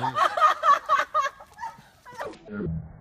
man.